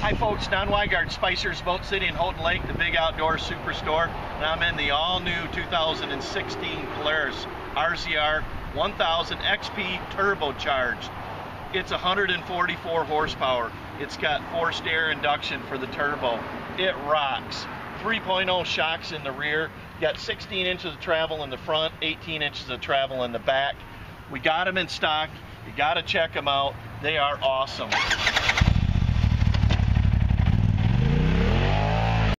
Hi folks, Don Weigart, Spicer's Boat City in Houghton Lake, the big outdoor superstore. And I'm in the all new 2016 Polaris RZR 1000 XP turbocharged. It's 144 horsepower. It's got forced air induction for the turbo. It rocks. 3.0 shocks in the rear. Got 16 inches of travel in the front, 18 inches of travel in the back. We got them in stock. You got to check them out. They are awesome.